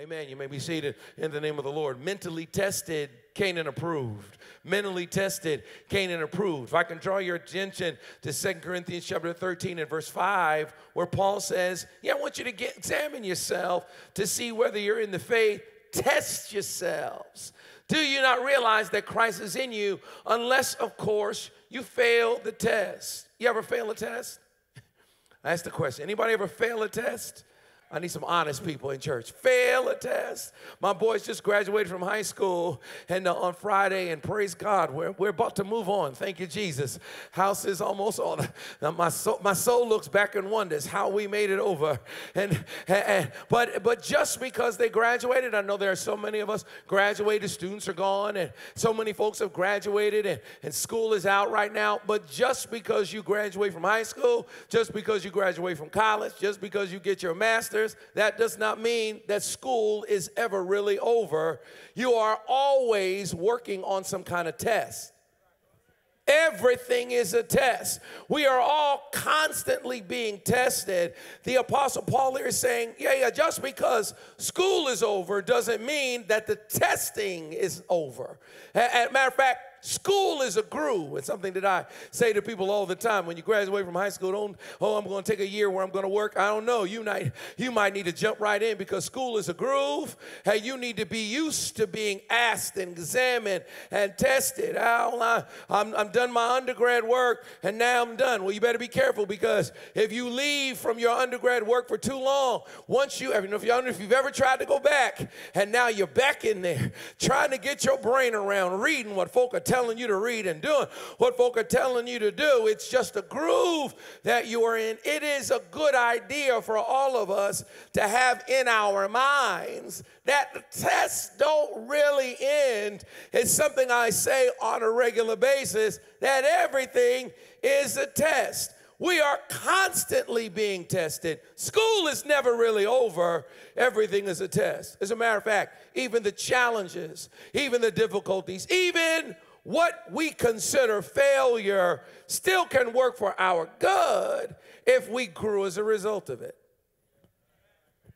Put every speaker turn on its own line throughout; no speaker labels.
Amen. You may be seated in the name of the Lord. Mentally tested, Canaan approved. Mentally tested, Canaan approved. If I can draw your attention to Second Corinthians chapter 13 and verse 5, where Paul says, Yeah, I want you to get, examine yourself to see whether you're in the faith. Test yourselves. Do you not realize that Christ is in you, unless, of course, you fail the test? You ever fail a test? I asked the question. Anybody ever fail a test? I need some honest people in church. Fail a test. My boys just graduated from high school and uh, on Friday, and praise God, we're, we're about to move on. Thank you, Jesus. House is almost on. Now my soul, my soul looks back and wonders how we made it over. And, and but but just because they graduated, I know there are so many of us graduated. Students are gone, and so many folks have graduated, and, and school is out right now. But just because you graduate from high school, just because you graduate from college, just because you get your master's that does not mean that school is ever really over. You are always working on some kind of test. Everything is a test. We are all constantly being tested. The Apostle Paul here is saying, yeah, yeah, just because school is over doesn't mean that the testing is over. As a matter of fact, School is a groove. It's something that I say to people all the time. When you graduate from high school, don't, oh, I'm going to take a year where I'm going to work. I don't know. You might, you might need to jump right in because school is a groove. Hey, you need to be used to being asked and examined and tested. I, I'm, I'm done my undergrad work and now I'm done. Well, you better be careful because if you leave from your undergrad work for too long, once you, I know if, you, if you've ever tried to go back and now you're back in there trying to get your brain around reading what folk are telling you to read and doing what folk are telling you to do. It's just a groove that you are in. It is a good idea for all of us to have in our minds that the tests don't really end. It's something I say on a regular basis that everything is a test. We are constantly being tested. School is never really over. Everything is a test. As a matter of fact, even the challenges, even the difficulties, even what we consider failure still can work for our good if we grew as a result of it.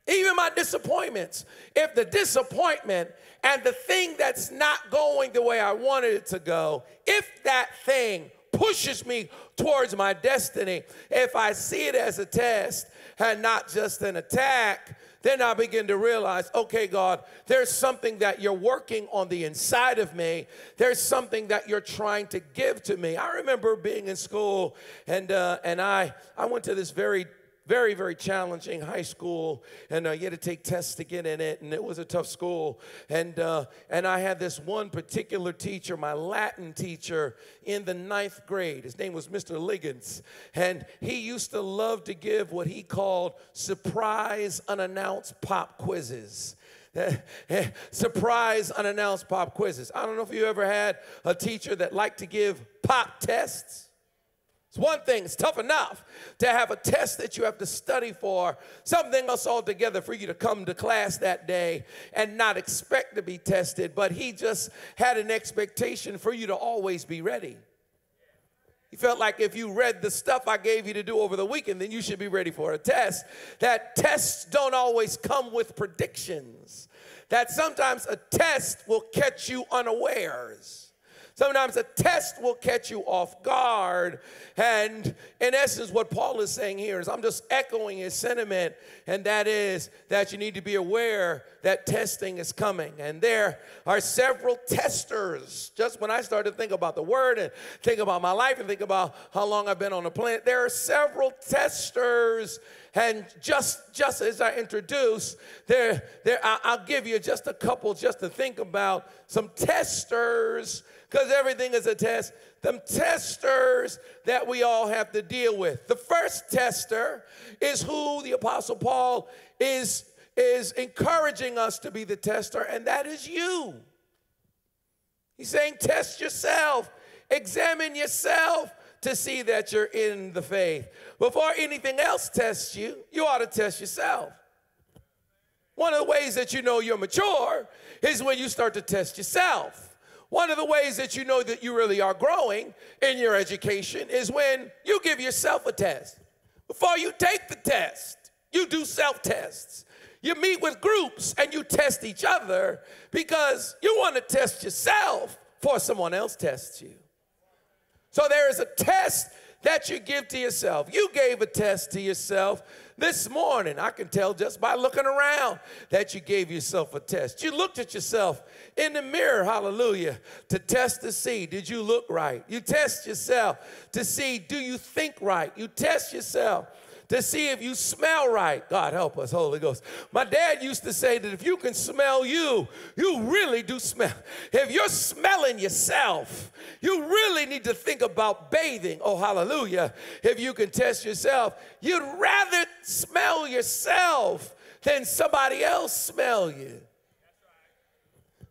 Even my disappointments, if the disappointment and the thing that's not going the way I wanted it to go, if that thing pushes me towards my destiny, if I see it as a test and not just an attack, then I begin to realize, okay, God, there's something that you're working on the inside of me. There's something that you're trying to give to me. I remember being in school, and uh, and I I went to this very very, very challenging high school, and uh, you had to take tests to get in it, and it was a tough school. And uh, and I had this one particular teacher, my Latin teacher, in the ninth grade. His name was Mr. Liggins, and he used to love to give what he called surprise unannounced pop quizzes. surprise unannounced pop quizzes. I don't know if you ever had a teacher that liked to give pop tests. It's one thing, it's tough enough to have a test that you have to study for, something else altogether for you to come to class that day and not expect to be tested, but he just had an expectation for you to always be ready. He felt like if you read the stuff I gave you to do over the weekend, then you should be ready for a test. That tests don't always come with predictions, that sometimes a test will catch you unawares. Sometimes a test will catch you off guard. And in essence, what Paul is saying here is I'm just echoing his sentiment, and that is that you need to be aware that testing is coming. And there are several testers. Just when I started to think about the word and think about my life and think about how long I've been on the planet, there are several testers. And just just as I introduce, there, there I'll give you just a couple just to think about some testers because everything is a test. Them testers that we all have to deal with. The first tester is who the Apostle Paul is, is encouraging us to be the tester, and that is you. He's saying, test yourself, examine yourself to see that you're in the faith. Before anything else tests you, you ought to test yourself. One of the ways that you know you're mature is when you start to test yourself. One of the ways that you know that you really are growing in your education is when you give yourself a test. Before you take the test, you do self tests. You meet with groups and you test each other because you want to test yourself before someone else tests you. So there is a test that you give to yourself. You gave a test to yourself this morning. I can tell just by looking around that you gave yourself a test. You looked at yourself in the mirror, hallelujah, to test to see did you look right? You test yourself to see do you think right? You test yourself to see if you smell right. God help us, Holy Ghost. My dad used to say that if you can smell you, you really do smell. If you're smelling yourself, you really need to think about bathing. Oh, hallelujah. If you can test yourself, you'd rather smell yourself than somebody else smell you.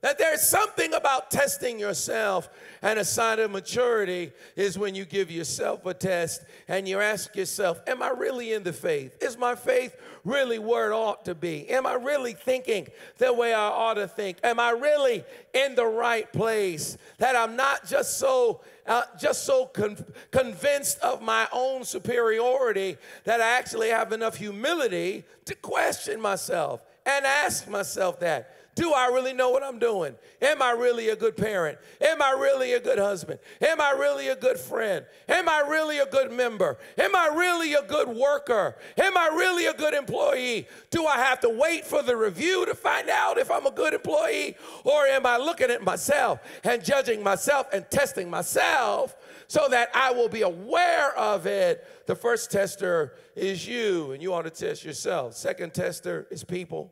That there's something about testing yourself, and a sign of maturity is when you give yourself a test and you ask yourself, Am I really in the faith? Is my faith really where it ought to be? Am I really thinking the way I ought to think? Am I really in the right place? That I'm not just so uh, just so con- convinced of my own superiority that I actually have enough humility to question myself and ask myself that. Do I really know what I'm doing? Am I really a good parent? Am I really a good husband? Am I really a good friend? Am I really a good member? Am I really a good worker? Am I really a good employee? Do I have to wait for the review to find out if I'm a good employee? Or am I looking at myself and judging myself and testing myself so that I will be aware of it? The first tester is you, and you ought to test yourself. Second tester is people.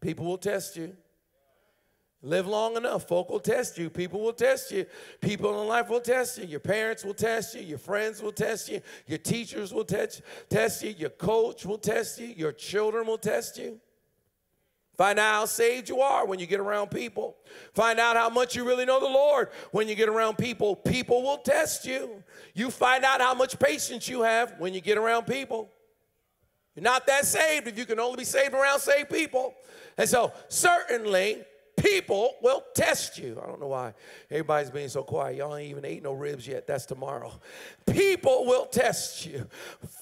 People will test you. Live long enough, folk will test you. People will test you. People in life will test you. Your parents will test you. Your friends will test you. Your teachers will test, test you. Your coach will test you. Your children will test you. Find out how saved you are when you get around people. Find out how much you really know the Lord when you get around people. People will test you. You find out how much patience you have when you get around people. You're not that saved if you can only be saved around saved people. And so, certainly, people will test you. I don't know why everybody's being so quiet. Y'all ain't even ate no ribs yet. That's tomorrow. People will test you.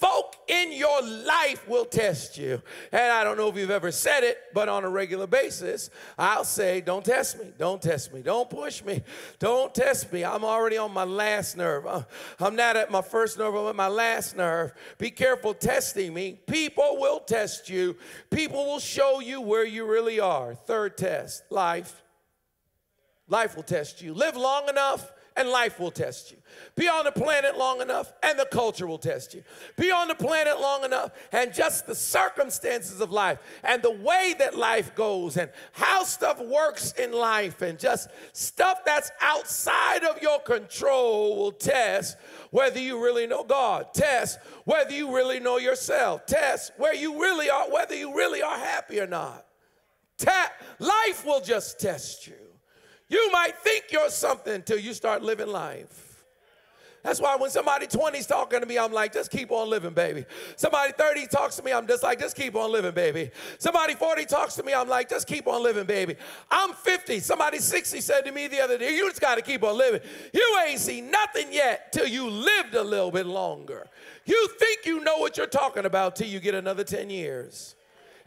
Folk in your life will test you. And I don't know if you've ever said it, but on a regular basis, I'll say, Don't test me. Don't test me. Don't push me. Don't test me. I'm already on my last nerve. Uh, I'm not at my first nerve, I'm at my last nerve. Be careful testing me. People will test you, people will show you where you really are. Third test. Life life will test you. Live long enough and life will test you. Be on the planet long enough and the culture will test you. Be on the planet long enough and just the circumstances of life and the way that life goes and how stuff works in life and just stuff that's outside of your control will test whether you really know God. Test whether you really know yourself. Test where you really are, whether you really are happy or not. Life will just test you. You might think you're something till you start living life. That's why when somebody 20 is talking to me, I'm like, just keep on living, baby. Somebody 30 talks to me, I'm just like, just keep on living, baby. Somebody 40 talks to me, I'm like, just keep on living, baby. I'm 50. Somebody 60 said to me the other day, you just got to keep on living. You ain't seen nothing yet till you lived a little bit longer. You think you know what you're talking about till you get another 10 years.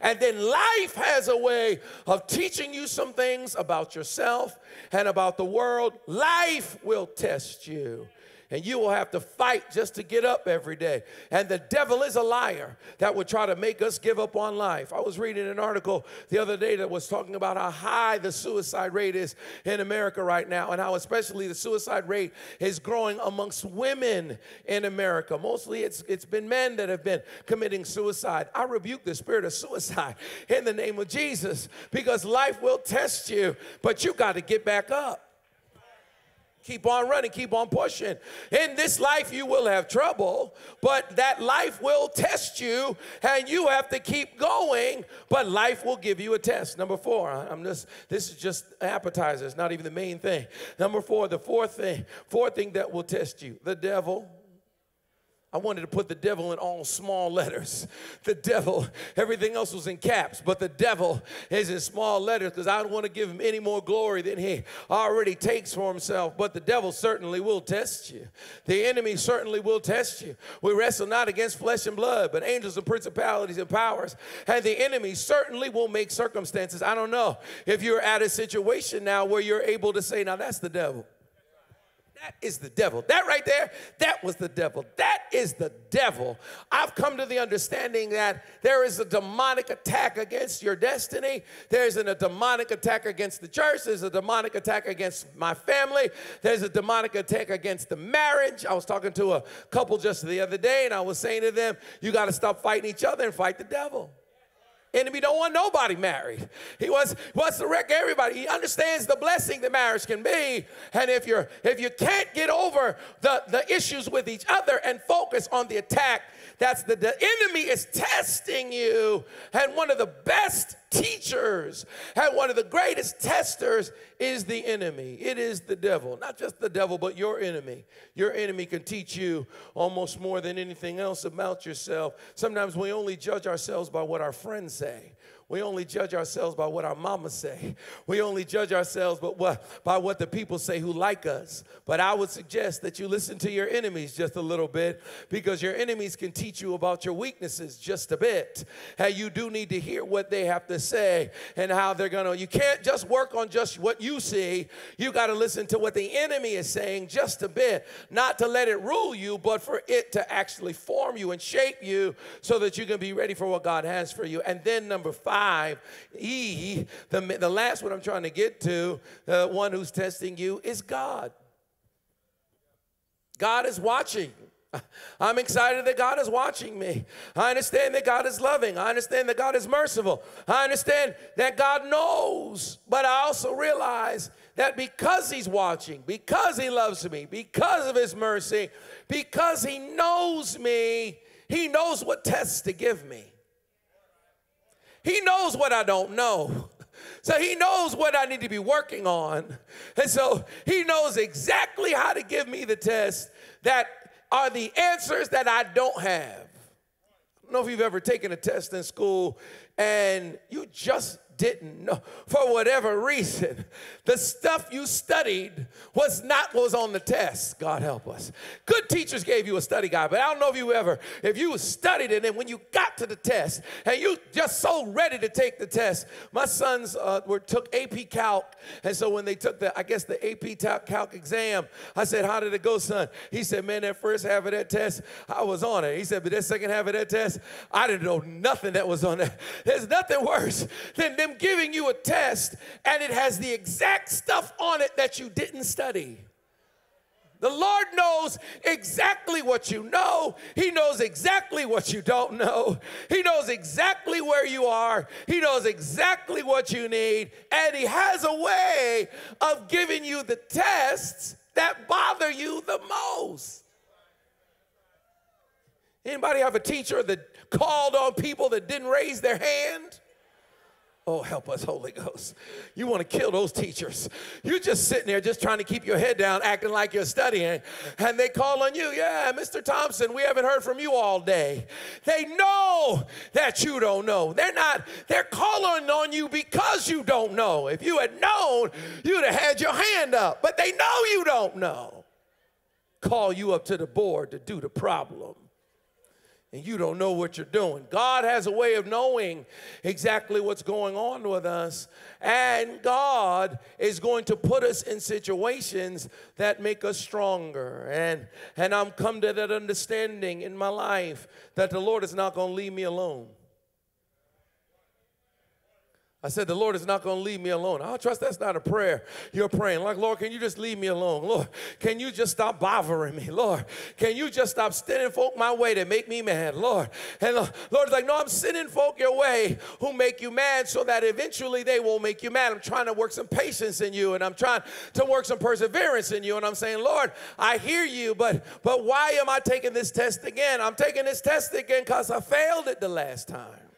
And then life has a way of teaching you some things about yourself and about the world. Life will test you and you will have to fight just to get up every day. And the devil is a liar that would try to make us give up on life. I was reading an article the other day that was talking about how high the suicide rate is in America right now, and how especially the suicide rate is growing amongst women in America. Mostly it's, it's been men that have been committing suicide. I rebuke the spirit of suicide in the name of Jesus because life will test you, but you got to get back up. Keep on running, keep on pushing. In this life, you will have trouble, but that life will test you, and you have to keep going. But life will give you a test. Number four, I'm just this is just appetizer. It's not even the main thing. Number four, the fourth thing, fourth thing that will test you, the devil. I wanted to put the devil in all small letters. The devil, everything else was in caps, but the devil is in small letters because I don't want to give him any more glory than he already takes for himself. But the devil certainly will test you. The enemy certainly will test you. We wrestle not against flesh and blood, but angels and principalities and powers. And the enemy certainly will make circumstances. I don't know if you're at a situation now where you're able to say, now that's the devil. That is the devil. That right there, that was the devil. That is the devil. I've come to the understanding that there is a demonic attack against your destiny. There's a demonic attack against the church. There's a demonic attack against my family. There's a demonic attack against the marriage. I was talking to a couple just the other day, and I was saying to them, You got to stop fighting each other and fight the devil. Enemy don't want nobody married. He wants, wants to wreck everybody. He understands the blessing that marriage can be. And if you're if you can't get over the, the issues with each other and focus on the attack, that's the, the enemy is testing you. And one of the best teachers and one of the greatest testers is the enemy. It is the devil. Not just the devil, but your enemy. Your enemy can teach you almost more than anything else about yourself. Sometimes we only judge ourselves by what our friends say. We only judge ourselves by what our mamas say. We only judge ourselves but what, by what the people say who like us. But I would suggest that you listen to your enemies just a little bit because your enemies can teach you about your weaknesses just a bit. And you do need to hear what they have to say and how they're going to. You can't just work on just what you see. You got to listen to what the enemy is saying just a bit, not to let it rule you, but for it to actually form you and shape you so that you can be ready for what God has for you. And then number five, five, E, the, the last one I'm trying to get to, the one who's testing you is God. God is watching. I'm excited that God is watching me. I understand that God is loving. I understand that God is merciful. I understand that God knows. But I also realize that because He's watching, because He loves me, because of His mercy, because He knows me, He knows what tests to give me. He knows what I don't know. So he knows what I need to be working on. And so he knows exactly how to give me the tests that are the answers that I don't have. I don't know if you've ever taken a test in school and you just didn't know for whatever reason the stuff you studied was not what was on the test. God help us. Good teachers gave you a study guide but i don't know if you ever if you studied it and when you got to the test and you just so ready to take the test my sons uh, were took ap calc. And so when they took the i guess the ap calc exam i said how did it go son? He said man that first half of that test i was on it. He said but that second half of that test i didn't know nothing that was on that there's nothing worse than them giving you a test and it has the exact stuff on it that you didn't study. The Lord knows exactly what you know. He knows exactly what you don't know. He knows exactly where you are. He knows exactly what you need. And He has a way of giving you the tests that bother you the most. Anybody have a teacher that called on people that didn't raise their hand? Oh, help us, Holy Ghost. You want to kill those teachers. You're just sitting there, just trying to keep your head down, acting like you're studying, and they call on you. Yeah, Mr. Thompson, we haven't heard from you all day. They know that you don't know. They're not, they're calling on you because you don't know. If you had known, you'd have had your hand up, but they know you don't know. Call you up to the board to do the problem and you don't know what you're doing. God has a way of knowing exactly what's going on with us, and God is going to put us in situations that make us stronger. And, and I'm come to that understanding in my life that the Lord is not going to leave me alone. I said, The Lord is not going to leave me alone. I trust that's not a prayer you're praying. Like, Lord, can you just leave me alone? Lord, can you just stop bothering me? Lord, can you just stop sending folk my way to make me mad? Lord, and uh, the Lord's like, No, I'm sending folk your way who make you mad so that eventually they will make you mad. I'm trying to work some patience in you and I'm trying to work some perseverance in you. And I'm saying, Lord, I hear you, but but why am I taking this test again? I'm taking this test again because I failed it the last time.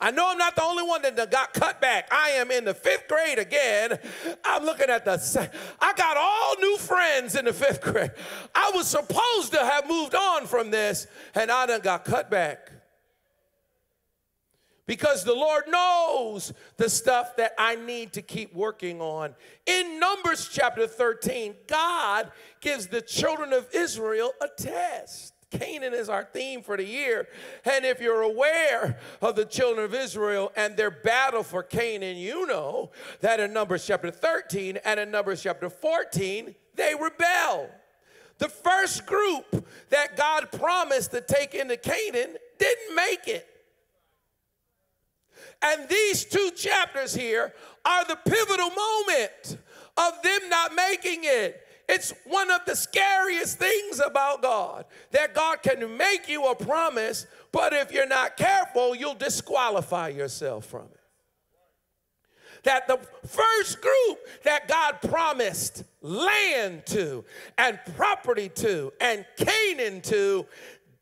I know I'm not the only one that got cut back. I am in the fifth grade again. I'm looking at the, I got all new friends in the fifth grade. I was supposed to have moved on from this, and I done got cut back. Because the Lord knows the stuff that I need to keep working on. In Numbers chapter 13, God gives the children of Israel a test. Canaan is our theme for the year. And if you're aware of the children of Israel and their battle for Canaan, you know that in Numbers chapter 13 and in Numbers chapter 14, they rebel. The first group that God promised to take into Canaan didn't make it. And these two chapters here are the pivotal moment of them not making it. It's one of the scariest things about God that God can make you a promise, but if you're not careful, you'll disqualify yourself from it. That the first group that God promised land to, and property to, and Canaan to,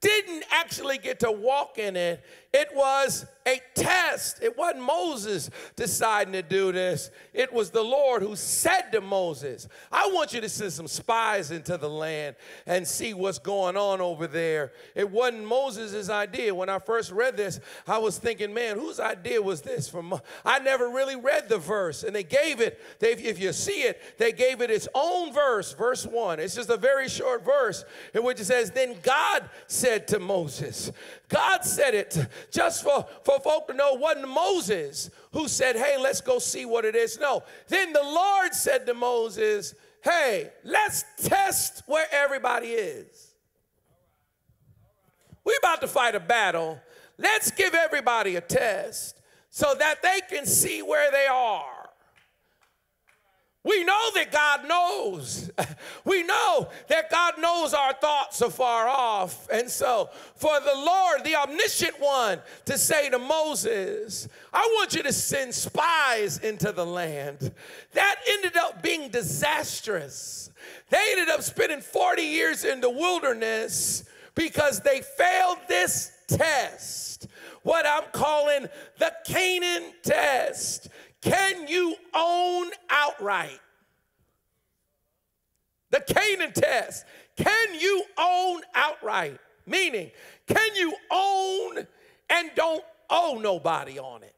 didn't actually get to walk in it. It was a test. It wasn't Moses deciding to do this. It was the Lord who said to Moses, I want you to send some spies into the land and see what's going on over there. It wasn't Moses' idea. When I first read this, I was thinking, man, whose idea was this? From I never really read the verse. And they gave it, they, if you see it, they gave it its own verse, verse one. It's just a very short verse in which it says, Then God said to Moses, God said it just for, for folk to know wasn't Moses who said, hey, let's go see what it is. No. Then the Lord said to Moses, hey, let's test where everybody is. We're about to fight a battle. Let's give everybody a test so that they can see where they are. We know that God knows. We know that God knows our thoughts are far off. And so, for the Lord, the omniscient one, to say to Moses, I want you to send spies into the land. That ended up being disastrous. They ended up spending 40 years in the wilderness because they failed this test, what I'm calling the Canaan test. Can you own outright? The Canaan test. Can you own outright? Meaning, can you own and don't owe nobody on it?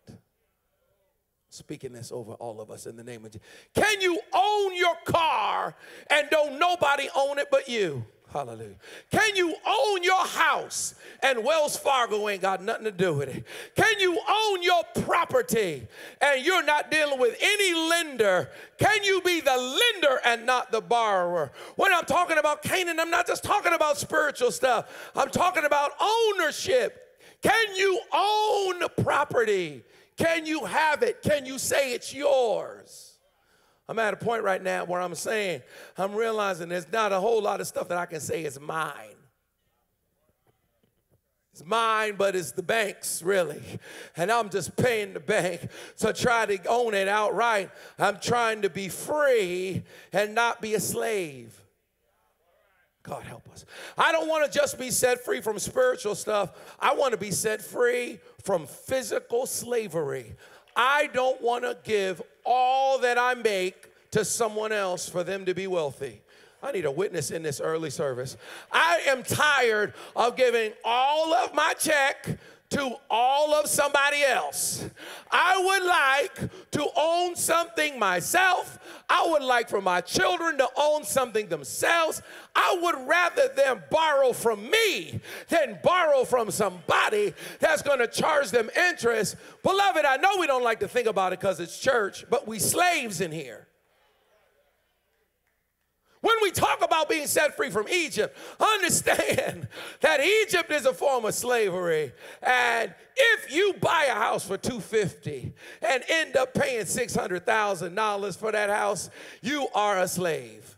Speaking this over all of us in the name of Jesus. Can you own your car and don't nobody own it but you? Hallelujah. Can you own your house and Wells Fargo ain't got nothing to do with it? Can you own your property and you're not dealing with any lender? Can you be the lender and not the borrower? When I'm talking about Canaan, I'm not just talking about spiritual stuff, I'm talking about ownership. Can you own property? Can you have it? Can you say it's yours? I'm at a point right now where I'm saying, I'm realizing there's not a whole lot of stuff that I can say is mine. It's mine, but it's the bank's really. And I'm just paying the bank to try to own it outright. I'm trying to be free and not be a slave. God help us. I don't want to just be set free from spiritual stuff. I want to be set free from physical slavery. I don't want to give all that I make to someone else for them to be wealthy. I need a witness in this early service. I am tired of giving all of my check to all of somebody else. I would like to own something myself. I would like for my children to own something themselves. I would rather them borrow from me than borrow from somebody that's going to charge them interest. Beloved, I know we don't like to think about it because it's church, but we slaves in here. When we talk about being set free from Egypt, understand that Egypt is a form of slavery. And if you buy a house for 250 and end up paying $600,000 for that house, you are a slave.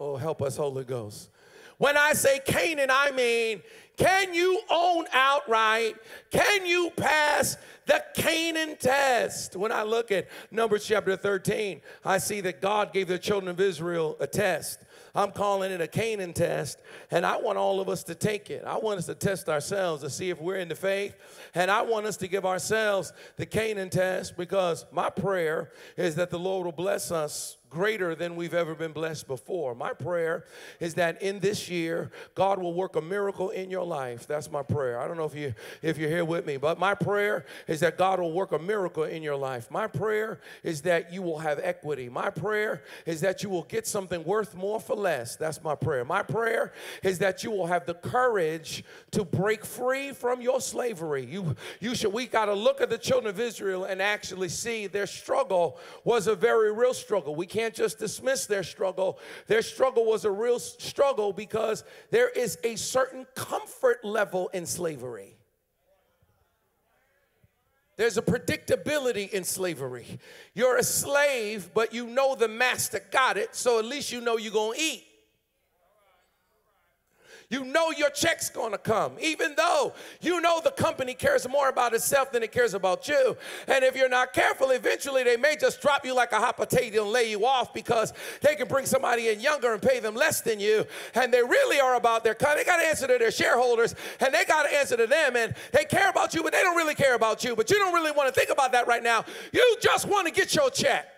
Oh, help us, Holy Ghost. When I say Canaan, I mean, can you own outright? Can you pass the Canaan test. When I look at Numbers chapter 13, I see that God gave the children of Israel a test. I'm calling it a Canaan test, and I want all of us to take it. I want us to test ourselves to see if we're in the faith, and I want us to give ourselves the Canaan test because my prayer is that the Lord will bless us greater than we've ever been blessed before. My prayer is that in this year, God will work a miracle in your life. That's my prayer. I don't know if you if you're here with me, but my prayer is that God will work a miracle in your life. My prayer is that you will have equity. My prayer is that you will get something worth more for less. That's my prayer. My prayer is that you will have the courage to break free from your slavery. You you should we got to look at the children of Israel and actually see their struggle was a very real struggle. We can't can't just dismiss their struggle. Their struggle was a real struggle because there is a certain comfort level in slavery. There's a predictability in slavery. You're a slave, but you know the master got it, so at least you know you're gonna eat. You know your check's gonna come, even though you know the company cares more about itself than it cares about you. And if you're not careful, eventually they may just drop you like a hot potato and lay you off because they can bring somebody in younger and pay them less than you. And they really are about their kind. They got to answer to their shareholders and they got to answer to them. And they care about you, but they don't really care about you. But you don't really want to think about that right now. You just want to get your check.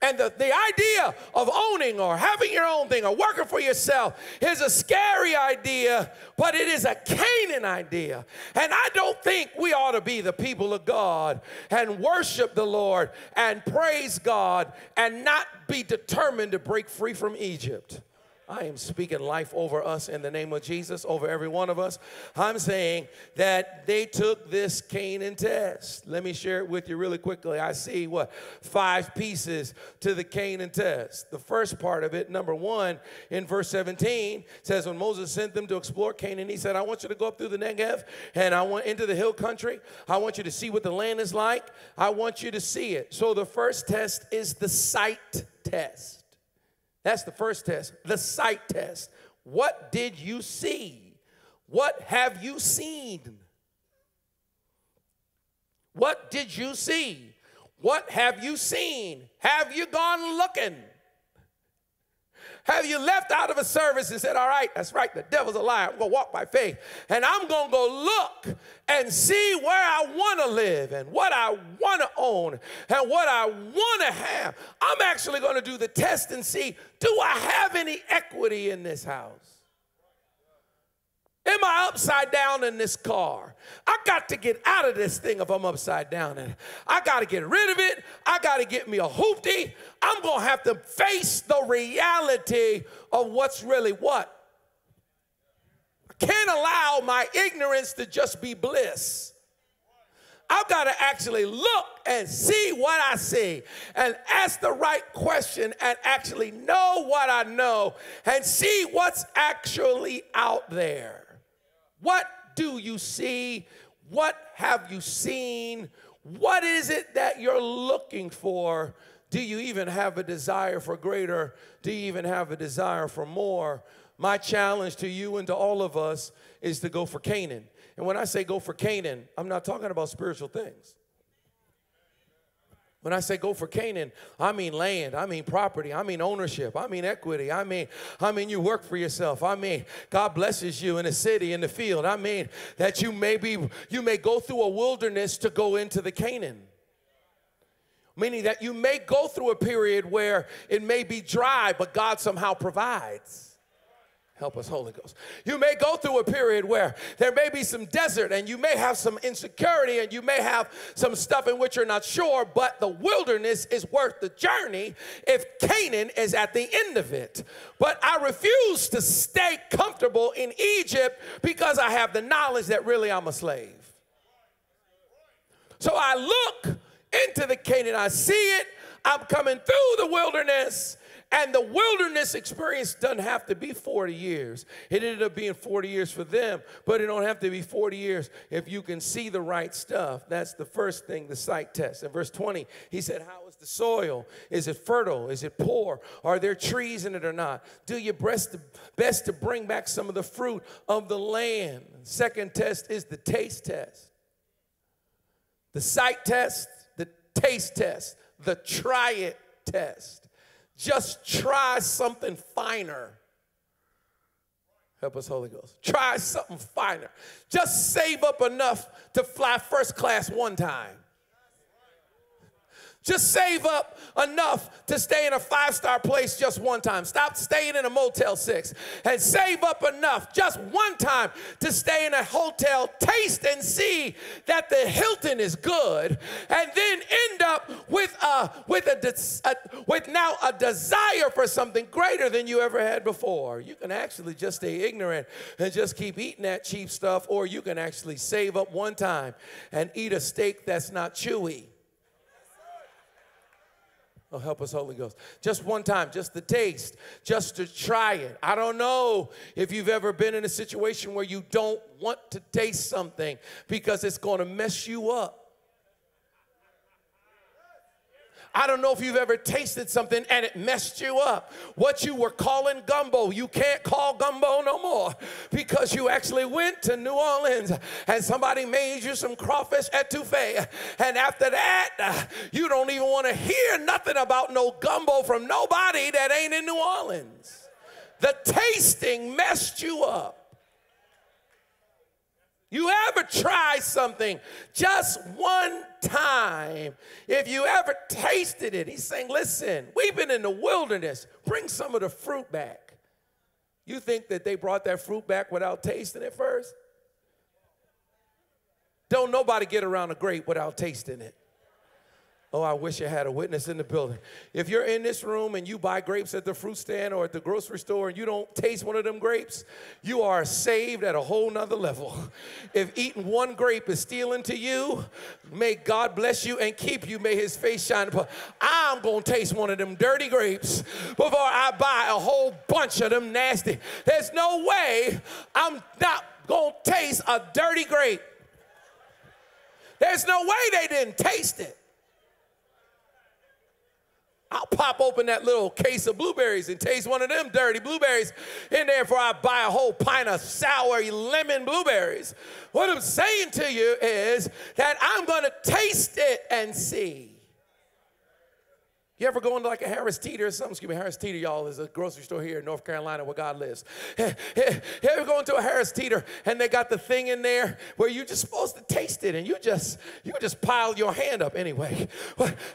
And the, the idea of owning or having your own thing or working for yourself is a scary idea, but it is a Canaan idea. And I don't think we ought to be the people of God and worship the Lord and praise God and not be determined to break free from Egypt. I am speaking life over us in the name of Jesus, over every one of us. I'm saying that they took this Canaan test. Let me share it with you really quickly. I see what five pieces to the Canaan test. The first part of it, number one, in verse 17, says when Moses sent them to explore Canaan, he said, I want you to go up through the Negev and I want into the hill country. I want you to see what the land is like. I want you to see it. So the first test is the sight test. That's the first test, the sight test. What did you see? What have you seen? What did you see? What have you seen? Have you gone looking? Have you left out of a service and said, All right, that's right, the devil's a liar. I'm going to walk by faith. And I'm going to go look and see where I want to live and what I want to own and what I want to have. I'm actually going to do the test and see do I have any equity in this house? Am I upside down in this car? I got to get out of this thing if I'm upside down. I got to get rid of it. I got to get me a hoopty. I'm going to have to face the reality of what's really what. I can't allow my ignorance to just be bliss. I've got to actually look and see what I see and ask the right question and actually know what I know and see what's actually out there. What do you see? What have you seen? What is it that you're looking for? Do you even have a desire for greater? Do you even have a desire for more? My challenge to you and to all of us is to go for Canaan. And when I say go for Canaan, I'm not talking about spiritual things. When I say go for Canaan, I mean land, I mean property, I mean ownership, I mean equity, I mean, I mean you work for yourself. I mean God blesses you in the city, in the field. I mean that you may be you may go through a wilderness to go into the Canaan. Meaning that you may go through a period where it may be dry, but God somehow provides. Help us, Holy Ghost. You may go through a period where there may be some desert and you may have some insecurity and you may have some stuff in which you're not sure, but the wilderness is worth the journey if Canaan is at the end of it. But I refuse to stay comfortable in Egypt because I have the knowledge that really I'm a slave. So I look into the Canaan, I see it, I'm coming through the wilderness and the wilderness experience doesn't have to be 40 years. It ended up being 40 years for them, but it don't have to be 40 years if you can see the right stuff. That's the first thing, the sight test. In verse 20, he said, How is the soil? Is it fertile? Is it poor? Are there trees in it or not? Do your best to, best to bring back some of the fruit of the land. Second test is the taste test. The sight test, the taste test, the try it test. Just try something finer. Help us, Holy Ghost. Try something finer. Just save up enough to fly first class one time. Just save up enough to stay in a five star place just one time. Stop staying in a Motel 6 and save up enough just one time to stay in a hotel, taste and see that the Hilton is good, and then end up with a, with a, a with now a desire for something greater than you ever had before. You can actually just stay ignorant and just keep eating that cheap stuff, or you can actually save up one time and eat a steak that's not chewy. Oh, help us, Holy Ghost. Just one time, just the taste, just to try it. I don't know if you've ever been in a situation where you don't want to taste something because it's going to mess you up. I don't know if you've ever tasted something and it messed you up. What you were calling gumbo, you can't call gumbo no more because you actually went to New Orleans and somebody made you some crawfish etouffee. And after that, you don't even want to hear nothing about no gumbo from nobody that ain't in New Orleans. The tasting messed you up. You ever try something just one time? If you ever tasted it, he's saying, listen, we've been in the wilderness. Bring some of the fruit back. You think that they brought that fruit back without tasting it first? Don't nobody get around a grape without tasting it. Oh, I wish I had a witness in the building. If you're in this room and you buy grapes at the fruit stand or at the grocery store and you don't taste one of them grapes, you are saved at a whole nother level. If eating one grape is stealing to you, may God bless you and keep you. May his face shine upon. I'm going to taste one of them dirty grapes before I buy a whole bunch of them nasty. There's no way I'm not going to taste a dirty grape. There's no way they didn't taste it. I'll pop open that little case of blueberries and taste one of them dirty blueberries in there before I buy a whole pint of sour lemon blueberries. What I'm saying to you is that I'm going to taste it and see. You ever go into like a Harris Teeter or something? Excuse me, Harris Teeter, y'all, is a grocery store here in North Carolina where God lives. You ever go into a Harris Teeter and they got the thing in there where you're just supposed to taste it and you just you just pile your hand up anyway.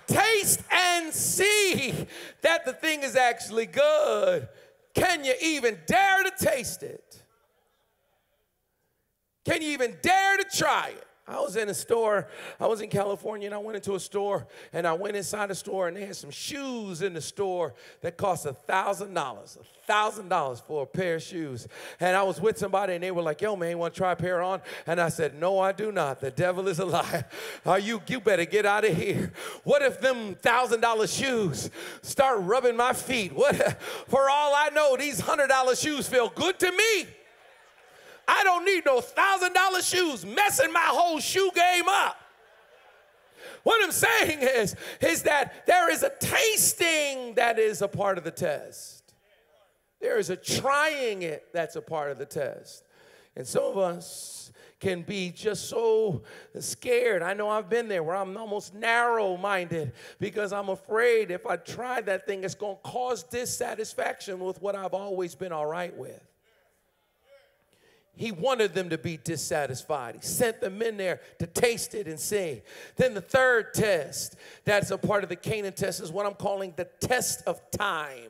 taste and see that the thing is actually good. Can you even dare to taste it? Can you even dare to try it? I was in a store, I was in California, and I went into a store, and I went inside the store, and they had some shoes in the store that cost a thousand dollars, a thousand dollars for a pair of shoes. And I was with somebody, and they were like, "Yo, man, you want to try a pair on?" And I said, "No, I do not. The devil is a lie. Are you? You better get out of here. What if them thousand dollar shoes start rubbing my feet? What? For all I know, these hundred dollar shoes feel good to me." I don't need no thousand dollar shoes messing my whole shoe game up. What I'm saying is, is that there is a tasting that is a part of the test. There is a trying it that's a part of the test. And some of us can be just so scared. I know I've been there where I'm almost narrow minded because I'm afraid if I try that thing, it's going to cause dissatisfaction with what I've always been all right with. He wanted them to be dissatisfied. He sent them in there to taste it and see. Then the third test, that's a part of the Canaan test, is what I'm calling the test of time.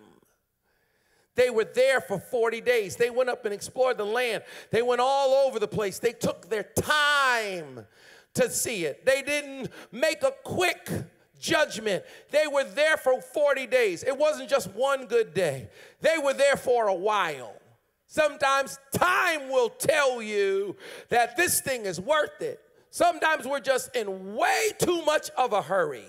They were there for 40 days. They went up and explored the land. They went all over the place. They took their time to see it. They didn't make a quick judgment. They were there for 40 days. It wasn't just one good day, they were there for a while. Sometimes time will tell you that this thing is worth it. Sometimes we're just in way too much of a hurry.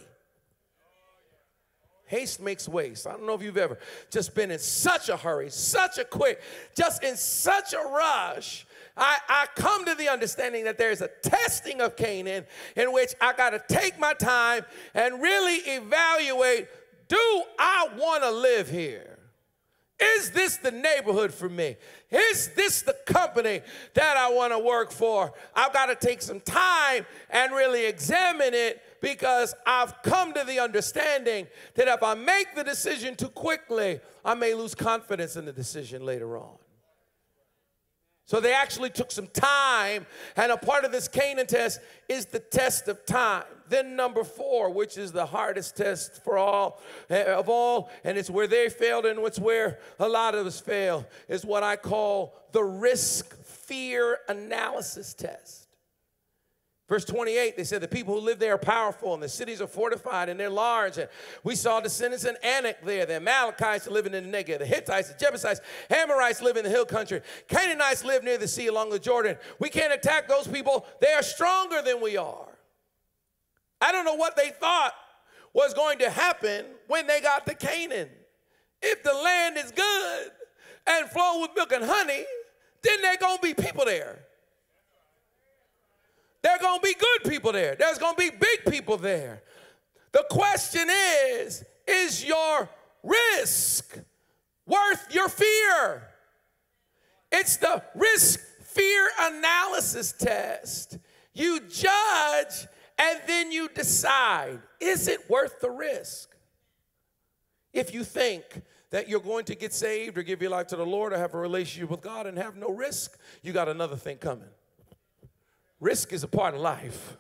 Haste makes waste. I don't know if you've ever just been in such a hurry, such a quick, just in such a rush. I, I come to the understanding that there's a testing of Canaan in which I got to take my time and really evaluate do I want to live here? Is this the neighborhood for me? Is this the company that I want to work for? I've got to take some time and really examine it because I've come to the understanding that if I make the decision too quickly, I may lose confidence in the decision later on. So they actually took some time, and a part of this Canaan test is the test of time. Then number four, which is the hardest test for all eh, of all, and it's where they failed and it's where a lot of us fail, is what I call the risk fear analysis test. Verse 28, they said the people who live there are powerful and the cities are fortified and they're large. And we saw descendants in Anak there. The Amalekites living in the Negev, the Hittites, the Jebusites, Amorites live in the hill country. Canaanites live near the sea along the Jordan. We can't attack those people. They are stronger than we are. I don't know what they thought was going to happen when they got to Canaan. If the land is good and flow with milk and honey, then there going to be people there. There are going to be good people there. There's going to be big people there. The question is is your risk worth your fear? It's the risk fear analysis test. You judge and then you decide is it worth the risk? If you think that you're going to get saved or give your life to the Lord or have a relationship with God and have no risk, you got another thing coming. Risk is a part of life.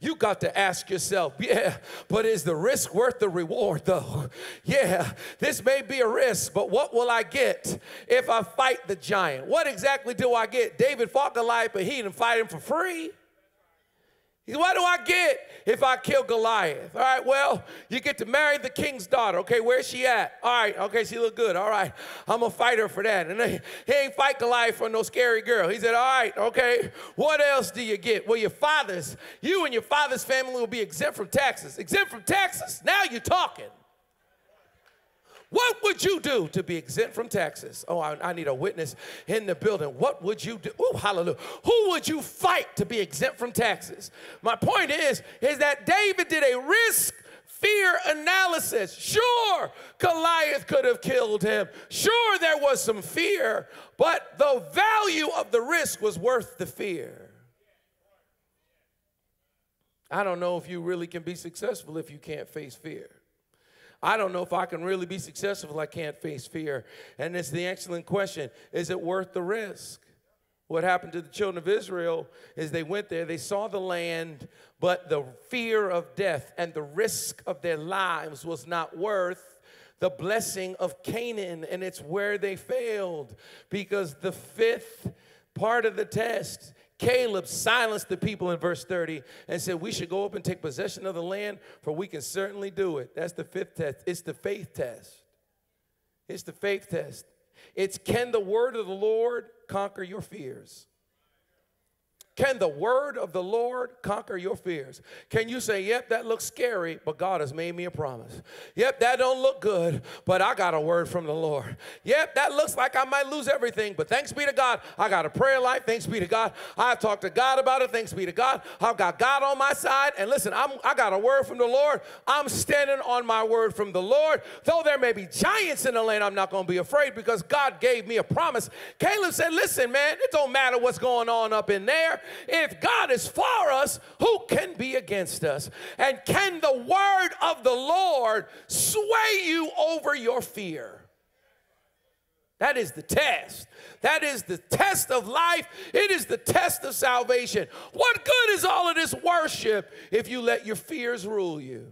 You got to ask yourself, yeah, but is the risk worth the reward though? Yeah, this may be a risk, but what will I get if I fight the giant? What exactly do I get? David fought Goliath, but he didn't fight him for free. What do I get if I kill Goliath? All right, well, you get to marry the king's daughter. Okay, where's she at? All right, okay, she look good. All right, I'm gonna fight her for that. And he ain't fight Goliath for no scary girl. He said, all right, okay, what else do you get? Well, your father's, you and your father's family will be exempt from taxes. Exempt from taxes? Now you're talking. What would you do to be exempt from taxes? Oh, I, I, need a witness in the building. What would you do? Oh, hallelujah. Who would you fight to be exempt from taxes? My point is, is that David did a risk fear analysis. Sure, Goliath could have killed him. Sure, there was some fear, but the value of the risk was worth the fear. I don't know if you really can be successful if you can't face fear. I don't know if I can really be successful if I can't face fear. And it's the excellent question is it worth the risk? What happened to the children of Israel is they went there, they saw the land, but the fear of death and the risk of their lives was not worth the blessing of Canaan. And it's where they failed because the fifth part of the test Caleb silenced the people in verse 30 and said, We should go up and take possession of the land, for we can certainly do it. That's the fifth test. It's the faith test. It's the faith test. It's can the word of the Lord conquer your fears? Can the word of the Lord conquer your fears? Can you say, "Yep, that looks scary, but God has made me a promise." Yep, that don't look good, but I got a word from the Lord. Yep, that looks like I might lose everything, but thanks be to God, I got a prayer life. Thanks be to God, I've talked to God about it. Thanks be to God, I've got God on my side. And listen, I'm, I got a word from the Lord. I'm standing on my word from the Lord. Though there may be giants in the land, I'm not going to be afraid because God gave me a promise. Caleb said, "Listen, man, it don't matter what's going on up in there." If God is for us, who can be against us? And can the word of the Lord sway you over your fear? That is the test. That is the test of life. It is the test of salvation. What good is all of this worship if you let your fears rule you?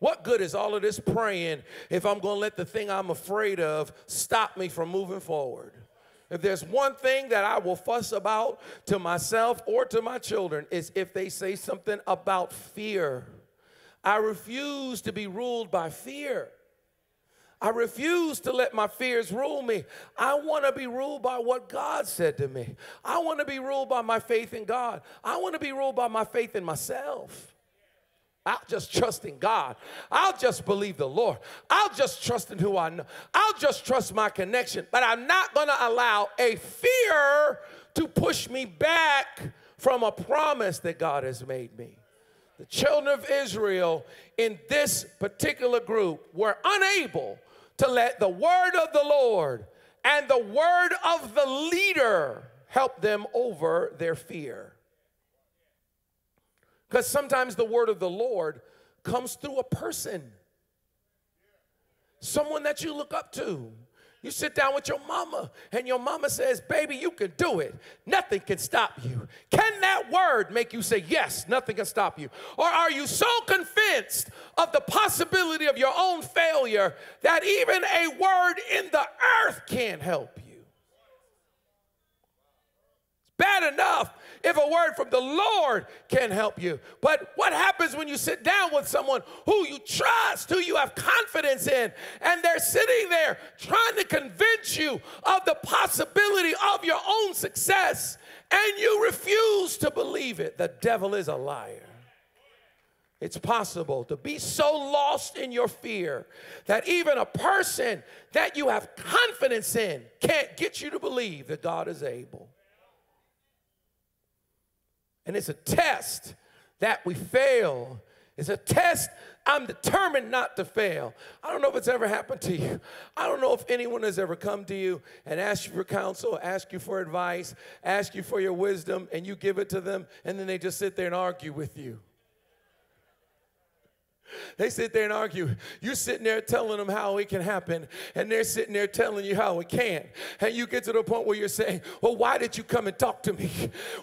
What good is all of this praying if I'm going to let the thing I'm afraid of stop me from moving forward? If there's one thing that I will fuss about to myself or to my children, is if they say something about fear. I refuse to be ruled by fear. I refuse to let my fears rule me. I want to be ruled by what God said to me. I want to be ruled by my faith in God. I want to be ruled by my faith in myself. I'll just trust in God. I'll just believe the Lord. I'll just trust in who I know. I'll just trust my connection. But I'm not going to allow a fear to push me back from a promise that God has made me. The children of Israel in this particular group were unable to let the word of the Lord and the word of the leader help them over their fear. Because sometimes the word of the Lord comes through a person, someone that you look up to. You sit down with your mama, and your mama says, Baby, you can do it. Nothing can stop you. Can that word make you say, Yes, nothing can stop you? Or are you so convinced of the possibility of your own failure that even a word in the earth can't help you? It's bad enough if a word from the Lord can help you. But what happens when you sit down with someone who you trust, who you have confidence in, and they're sitting there trying to convince you of the possibility of your own success, and you refuse to believe it? The devil is a liar. It's possible to be so lost in your fear that even a person that you have confidence in can't get you to believe that God is able. And it's a test that we fail. It's a test I'm determined not to fail. I don't know if it's ever happened to you. I don't know if anyone has ever come to you and asked you for counsel, asked you for advice, asked you for your wisdom, and you give it to them, and then they just sit there and argue with you. They sit there and argue. You're sitting there telling them how it can happen, and they're sitting there telling you how it can't. And you get to the point where you're saying, Well, why did you come and talk to me?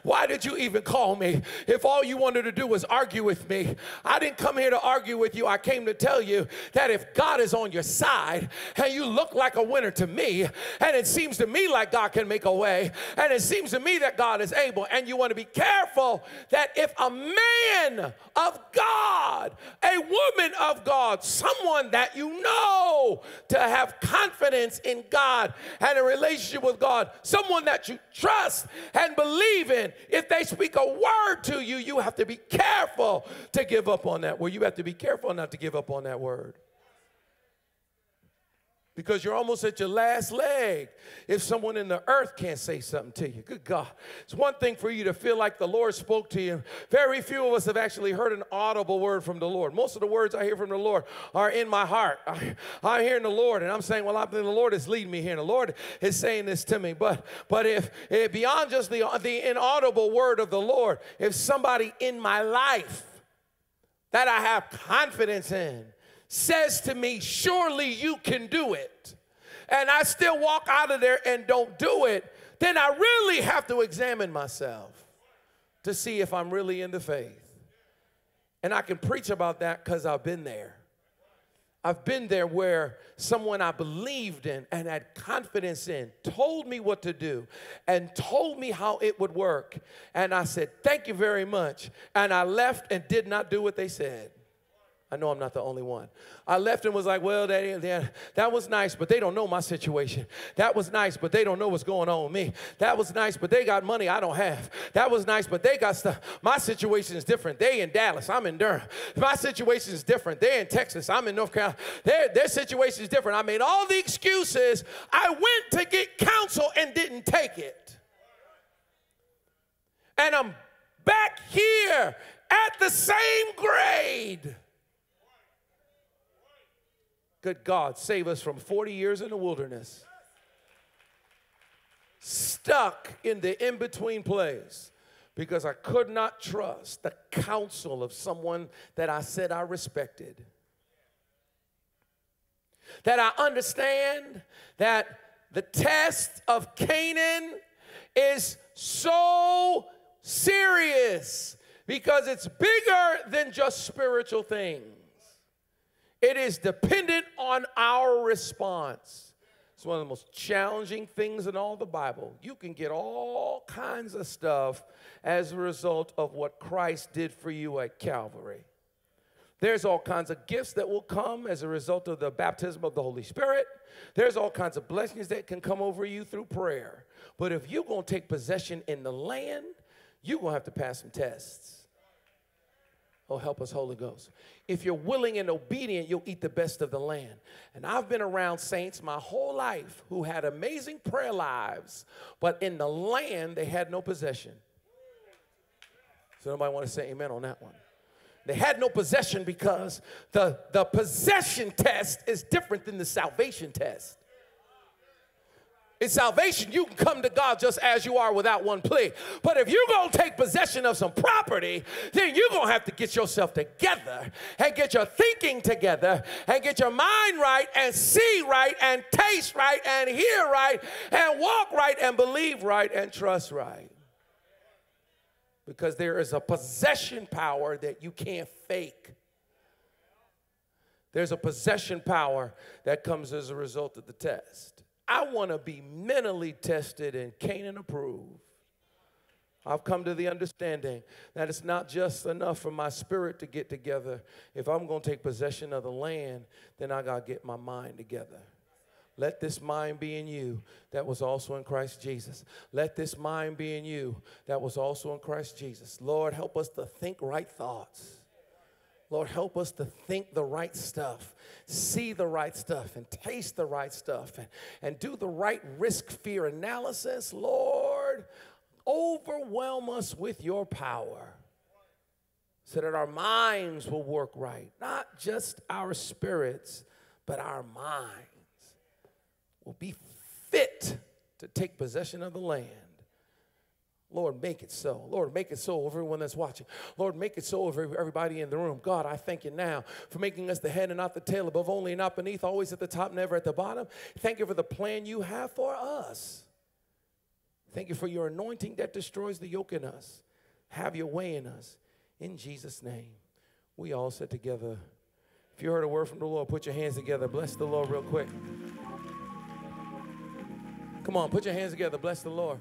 Why did you even call me? If all you wanted to do was argue with me, I didn't come here to argue with you. I came to tell you that if God is on your side and you look like a winner to me, and it seems to me like God can make a way, and it seems to me that God is able, and you want to be careful that if a man of God, a woman of God, someone that you know to have confidence in God and a relationship with God, someone that you trust and believe in. If they speak a word to you, you have to be careful to give up on that word. You have to be careful not to give up on that word because you're almost at your last leg if someone in the earth can't say something to you. Good God. It's one thing for you to feel like the Lord spoke to you. Very few of us have actually heard an audible word from the Lord. Most of the words I hear from the Lord are in my heart. I, am hearing the Lord and I'm saying, well, I think the Lord is leading me here. And the Lord is saying this to me. But but if, if beyond just the, the inaudible word of the Lord, if somebody in my life that I have confidence in, says to me, Surely you can do it, and I still walk out of there and don't do it, then I really have to examine myself to see if I'm really in the faith. And I can preach about that because I've been there. I've been there where someone I believed in and had confidence in told me what to do and told me how it would work. And I said, Thank you very much. And I left and did not do what they said. I know I'm not the only one. I left and was like, well, that, that, was nice, but they don't know my situation. That was nice, but they don't know what's going on with me. That was nice, but they got money I don't have. That was nice, but they got stuff. My situation is different. They in Dallas, I'm in Durham. My situation is different. They're in Texas, I'm in North Carolina. Their, their situation is different. I made all the excuses. I went to get counsel and didn't take it. And I'm back here at the same grade Good God, save us from 40 years in the wilderness. Stuck in the in between place because I could not trust the counsel of someone that I said I respected. That I understand that the test of Canaan is so serious because it's bigger than just spiritual things. It is dependent on our response. It's one of the most challenging things in all the Bible. You can get all kinds of stuff as a result of what Christ did for you at Calvary. There's all kinds of gifts that will come as a result of the baptism of the Holy Spirit. There's all kinds of blessings that can come over you through prayer. But if you're going to take possession in the land, you're going to have to pass some tests. Oh, help us, Holy Ghost. If you're willing and obedient, you'll eat the best of the land. And I've been around saints my whole life who had amazing prayer lives, but in the land, they had no possession. So, nobody want to say amen on that one. They had no possession because the, the possession test is different than the salvation test. In salvation, you can come to God just as you are without one plea. But if you're going to take possession of some property, then you're going to have to get yourself together and get your thinking together and get your mind right and see right and taste right and hear right and walk right and believe right and trust right. Because there is a possession power that you can't fake. There's a possession power that comes as a result of the test. I want to be mentally tested and Canaan approved. I've come to the understanding that it's not just enough for my spirit to get together. If I'm going to take possession of the land, then I got to get my mind together. Let this mind be in you that was also in Christ Jesus. Let this mind be in you that was also in Christ Jesus. Lord, help us to think right thoughts. Lord, help us to think the right stuff, see the right stuff, and taste the right stuff, and, and do the right risk fear analysis. Lord, overwhelm us with your power so that our minds will work right. Not just our spirits, but our minds will be fit to take possession of the land. Lord, make it so. Lord, make it so everyone that's watching. Lord, make it so over everybody in the room. God, I thank you now for making us the head and not the tail, above only and not beneath, always at the top, never at the bottom. Thank you for the plan you have for us. Thank you for your anointing that destroys the yoke in us. Have your way in us. In Jesus' name. We all sit together. If you heard a word from the Lord, put your hands together. Bless the Lord real quick. Come on, put your hands together. Bless the Lord.